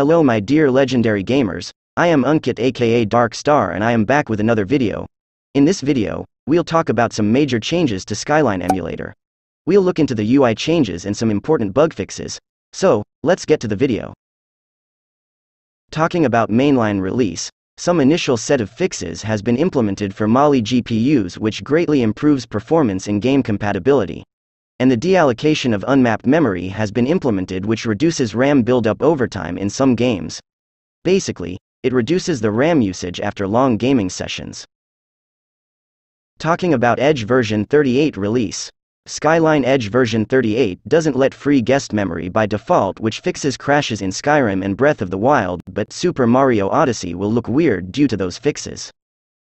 Hello my dear legendary gamers, I am Ankit aka Dark Star and I am back with another video. In this video, we'll talk about some major changes to Skyline emulator. We'll look into the UI changes and some important bug fixes. So, let's get to the video. Talking about mainline release, some initial set of fixes has been implemented for Mali GPUs which greatly improves performance and game compatibility. And the deallocation of unmapped memory has been implemented which reduces RAM buildup over time in some games. Basically, it reduces the RAM usage after long gaming sessions. Talking about Edge version 38 release. Skyline Edge version 38 doesn't let free guest memory by default which fixes crashes in Skyrim and Breath of the Wild, but Super Mario Odyssey will look weird due to those fixes.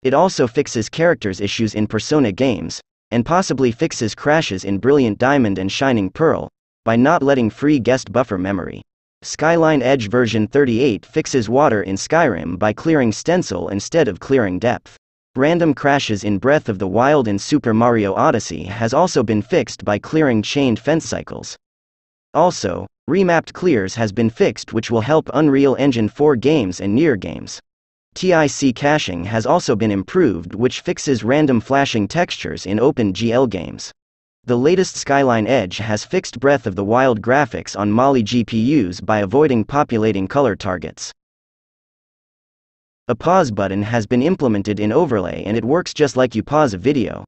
It also fixes characters issues in Persona games, and possibly fixes crashes in Brilliant Diamond and Shining Pearl, by not letting free guest buffer memory. Skyline Edge version 38 fixes water in Skyrim by clearing stencil instead of clearing depth. Random crashes in Breath of the Wild and Super Mario Odyssey has also been fixed by clearing chained fence cycles. Also, remapped clears has been fixed which will help Unreal Engine 4 games and NieR games. TIC caching has also been improved which fixes random flashing textures in OpenGL games. The latest Skyline Edge has fixed Breath of the Wild graphics on Mali GPUs by avoiding populating color targets. A pause button has been implemented in Overlay and it works just like you pause a video.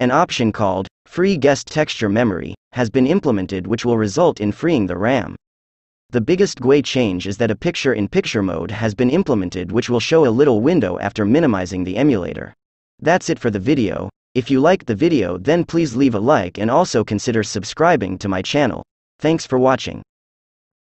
An option called Free Guest Texture Memory has been implemented which will result in freeing the RAM. The biggest GUI change is that a picture-in-picture -picture mode has been implemented which will show a little window after minimizing the emulator. That's it for the video, if you liked the video then please leave a like and also consider subscribing to my channel. Thanks for watching.